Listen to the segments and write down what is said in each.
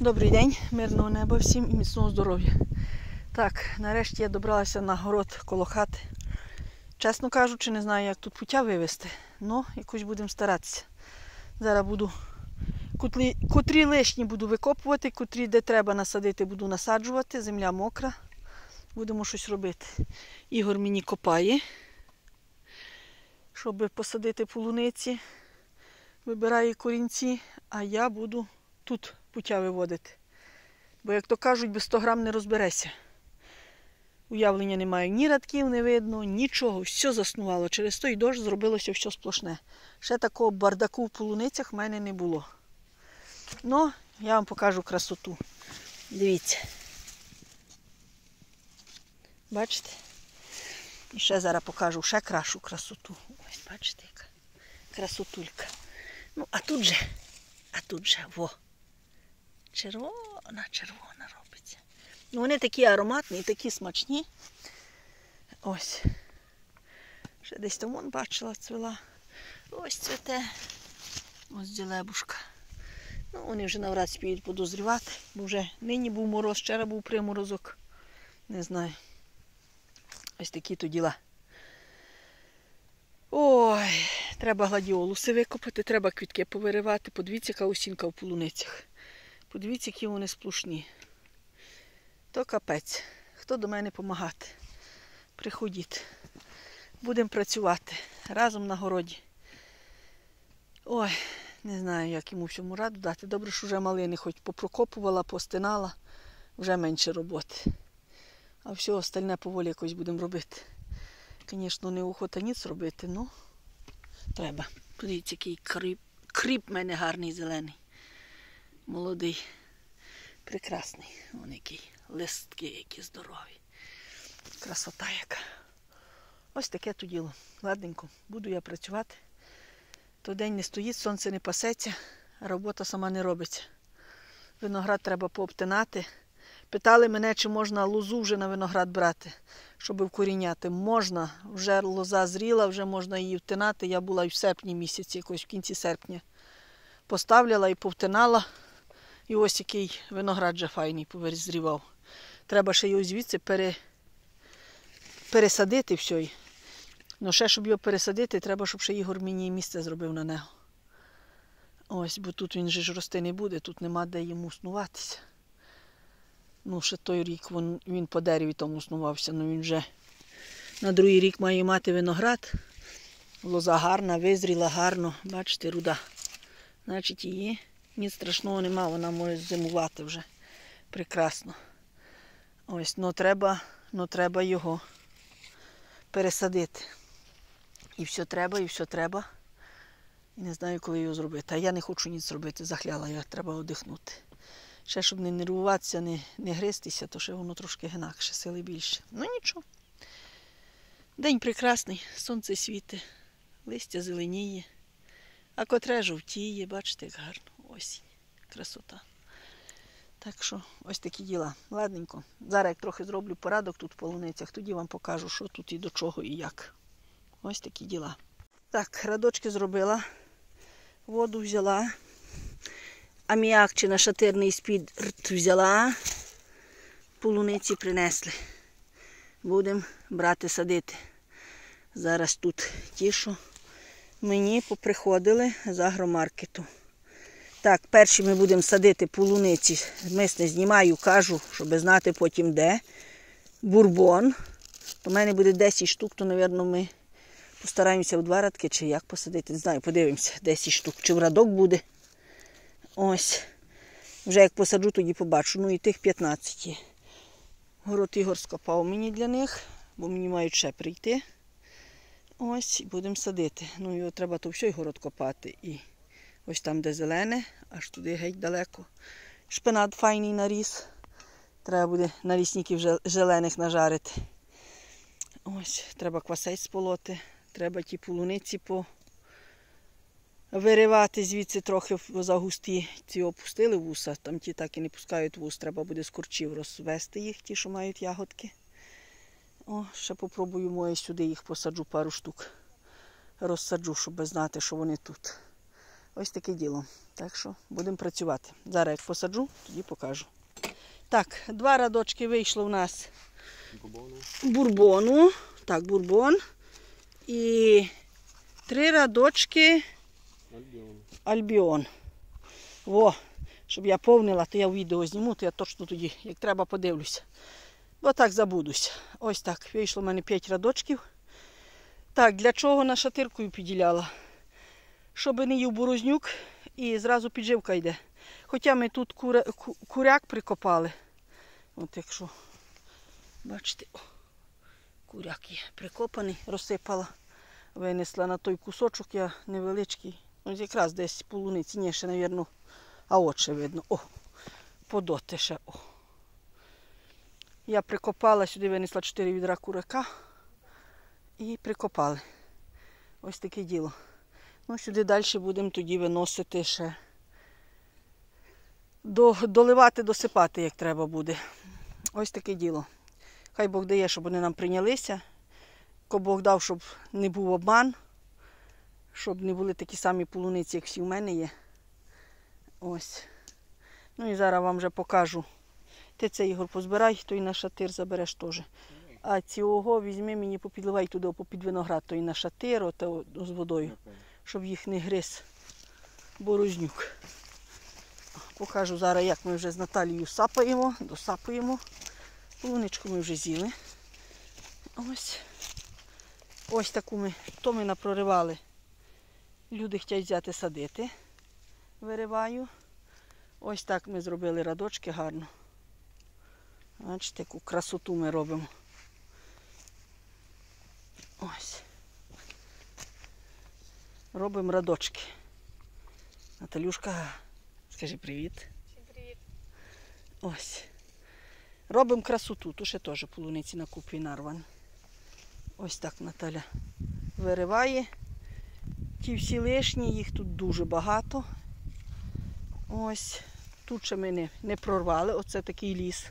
Добрий день, мирного неба всім і міцного здоров'я. Так, нарешті я добралася на город коло хати. Чесно кажучи, не знаю, як тут пуття вивезти, але якось будемо старатися. Зараз буду котрі, котрі лишні буду викопувати, котрі де треба насадити, буду насаджувати. Земля мокра. Будемо щось робити. Ігор мені копає, щоб посадити полуниці. Вибирає корінці, а я буду тут пуття виводити. Бо, як то кажуть, без 100 грам не розбереся. Уявлення немає ні радків не видно, нічого, все заснувало. Через той дощ зробилося все сплошне. Ще такого бардаку в полуницях в мене не було. Ну, я вам покажу красоту. Дивіться. Бачите? І ще зараз покажу ще крашу красоту. Ось, бачите, яка красотулька. Ну, а тут же, а тут же, во. Червона, червона робиться. Ну, вони такі ароматні, такі смачні. Ось. Ще десь там бачила цвіла. Ось цвіте. Ось ділебушка. Ну, вони вже навряд спіють подозрівати, бо вже нині був мороз, вчора був приморозок. Не знаю. Ось такі то діла. Ой, треба гладіолуси викопати, треба квітки повиривати. Подивіться, яка осінка в полуницях. Подивіться, які вони сплошні. То капець. Хто до мене допомагати? Приходіть. Будемо працювати разом на городі. Ой, не знаю, як йому всьому раду дати. Добре, що вже малини хоч попрокопувала, постинала, вже менше роботи. А все остальне поволі якось будемо робити. Звісно, не охота ніц робити, але треба. Подивіться, який кріп. Кріп в мене гарний зелений. Молодий. Прекрасний. Вон який. Листки, які здорові. Красота яка. Ось таке то діло. Ладненько, буду я працювати. То день не стоїть, сонце не пасеться, а робота сама не робиться. Виноград треба пообтинати. Питали мене, чи можна лозу вже на виноград брати, щоб вкоріняти. Можна, вже лоза зріла, вже можна її втинати. Я була і в серпні місяці, якось в кінці серпня. Поставляла і повтинала. І ось який виноград вже файний повизрівав. Треба ще його звідси пере... пересадити все. Ну, ще, щоб його пересадити, треба, щоб ще Ігор мені місце зробив на нього. Ось, бо тут він же ж рости не буде, тут нема де йому снуватися. Ну, ще той рік він, він по дереві тому снувався, ну він вже на другий рік має мати виноград. Лоза гарна, визріла гарно, бачите, руда. Значить, її ні страшного нема, вона може зимувати вже прекрасно. Ось, ну треба, ну треба його пересадити. І все треба, і все треба. І не знаю, коли його зробити. А я не хочу ніч зробити, захляла, я треба одихнути. Ще, щоб не нервуватися, не не гристися, то ще воно трошки інакше, сили більше. Ну нічого. День прекрасний, сонце світить, листя зеленіє, а котре жовтіє, бачите, як гарно. Осінь. Красота. Так що ось такі діла. Ладненько. Зараз як трохи зроблю порадок тут в полуницях, тоді вам покажу, що тут і до чого і як. Ось такі діла. Так, радочки зробила, воду взяла, аміак чи нашатирний спірт взяла, полуниці принесли. Будемо брати садити. Зараз тут ті, що мені поприходили з агромаркету. Так, перші ми будемо садити полуниці. Мисне знімаю, кажу, щоб знати потім де. Бурбон. У мене буде 10 штук, то, мабуть, ми постараємося в два радки чи як посадити. Не знаю, подивимося, 10 штук. Чи в радок буде. Ось. Вже як посаджу, тоді побачу. Ну і тих 15 є. Город Ігор скопав мені для них, бо мені мають ще прийти. Ось, будемо садити. Ну, його треба то все город копати. І ось там, де зелене, аж туди геть далеко. Шпинат файний наріс. Треба буде навісників зелених нажарити. Ось, треба квасець сполоти, треба ті полуниці по виривати звідси трохи загусті. Ці опустили вуса, там ті так і не пускають вус, треба буде з курчів розвести їх, ті, що мають ягодки. О, ще попробую моє сюди їх посаджу пару штук. Розсаджу, щоб знати, що вони тут. Ось таке діло. Так що будемо працювати. Зараз як посаджу, тоді покажу. Так, два радочки вийшло в нас бурбону. Так, бурбон. І три радочки альбіон. Во, щоб я повнила, то я в відео зніму, то я точно тоді, як треба, подивлюся. Бо так забудусь. Ось так. Вийшло в мене 5 радочків. Так, для чого на шатиркою підділяла? Щоб не їв борознюк і зразу підживка йде. Хоча ми тут кура, ку- куряк прикопали. От якщо бачите, о, куряк є прикопаний, розсипала. Винесла на той кусочок, я невеличкий. Ось якраз десь полуниці, ні, ще, мабуть, а от видно. О, подоти ще. О. Я прикопала, сюди винесла 4 відра курака і прикопали. Ось таке діло. Ну, сюди далі будемо тоді виносити ще. До, доливати, досипати, як треба буде. Ось таке діло. Хай Бог дає, щоб вони нам прийнялися. Ко Бог дав, щоб не був обман, щоб не були такі самі полуниці, як всі в мене є. Ось. Ну і зараз вам вже покажу. Ти це Ігор позбирай, то і на шатир забереш теж. А цього візьми мені, попідливай туди, попід виноград, то і на шатир, ото з водою, щоб їх не гриз борознюк. Покажу зараз, як ми вже з Наталією сапаємо, досапаємо. Полуничку ми вже з'їли. Ось. Ось таку ми, то ми напроривали. Люди хочуть взяти садити. Вириваю. Ось так ми зробили радочки гарно. Бачите, яку красоту ми робимо. Ось. Робимо радочки. Наталюшка, скажи привіт. Привіт. Ось. Робимо красоту. Тут ще теж полуниці на купі нарвані. Ось так Наталя вириває. Ті всі лишні, їх тут дуже багато. Ось. Тут ще ми не, не прорвали. Оце такий ліс.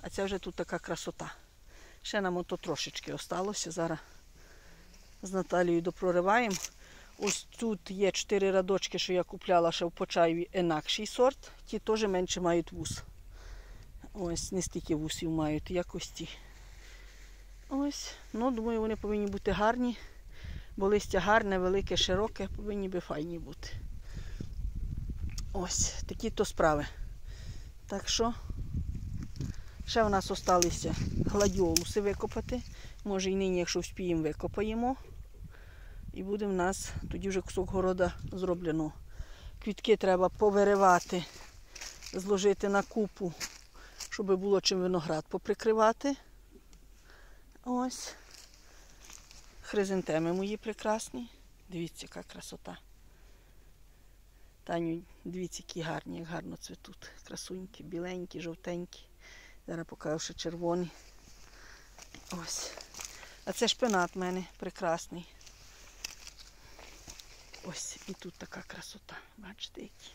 А це вже тут така красота. Ще нам ото трошечки осталося. Зараз з Наталією допрориваємо. Ось тут є чотири радочки, що я купляла ще в Почаєві інакший сорт. Ті теж менше мають вус. Ось, не стільки вусів мають, як ось ті. Ось. Ну, думаю, вони повинні бути гарні, бо листя гарне, велике, широке, повинні би файні бути. Ось, такі то справи. Так що, ще в нас залишилися гладіолуси викопати. Може і нині, якщо вспіємо, викопаємо. І буде в нас тоді вже кусок города зроблено. Квітки треба повиривати, зложити на купу, щоб було чим виноград поприкривати. Ось. Хризантеми мої прекрасні. Дивіться, яка красота. Таню, дивіться, які гарні, як гарно цвітуть. Красунькі, біленькі, жовтенькі. Зараз покажу ще червоні. Ось. А це шпинат в мене прекрасний. Ось і тут така красота. Бачите, які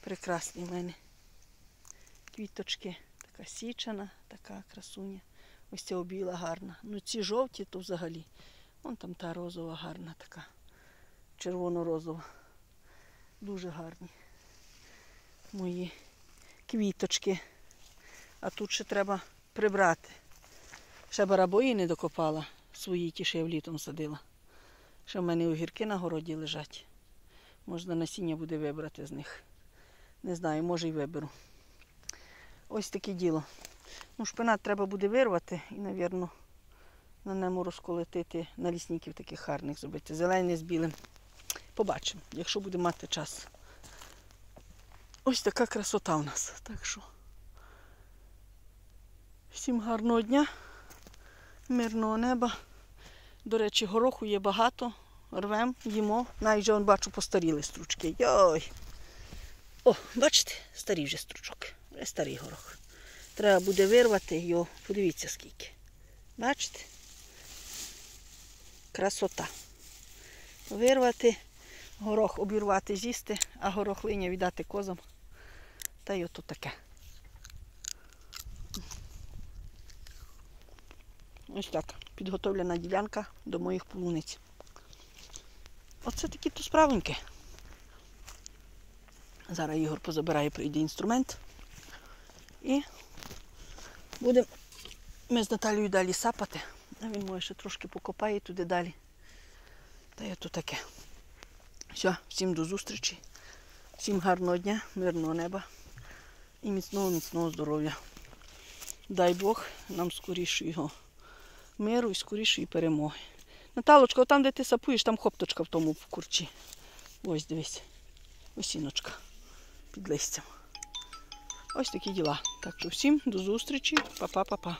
прекрасні в мене квіточки. Така січана, така красуня. Ось ця біла гарна. Ну ці жовті, то взагалі. Вон там та розова гарна така. Червоно-розова. Дуже гарні. Мої квіточки. А тут ще треба прибрати. Ще барабої не докопала свої ті, що я влітом садила. Ще в мене огірки на городі лежать. Можна насіння буде вибрати з них. Не знаю, може й виберу. Ось таке діло. Ну, шпинат треба буде вирвати і, мабуть, на ньому розколотити налісників таких гарних зробити. Зелений з білим. Побачимо, якщо буде мати час. Ось така красота у нас. Так що всім гарного дня, мирного неба. До речі, гороху є багато. Рвем, їмо. Навіть вже бачу, постаріли стручки. Йой. О, бачите, старий вже стручок. Вже старий горох. Треба буде вирвати його. Подивіться скільки. Бачите? Красота. Вирвати, горох обірвати, з'їсти, а горохлиня віддати козам. Та й ото таке. Ось так. Підготовлена ділянка до моїх полуниць. Оце такі то справеньки. Зараз Ігор позабирає, прийде інструмент. І будемо ми з Наталією далі сапати. А він може ще трошки покопає туди далі. Та я то таке. Все, всім до зустрічі. Всім гарного дня, мирного неба і міцного, міцного здоров'я. Дай Бог нам скорішого миру і скорішої перемоги. Наталочка, там, де ти сапуєш, там хопточка в тому в курчі. Ось дивись. Осіночка під листям. Ось такі діла. Так що всім до зустрічі. Па-па-па-па.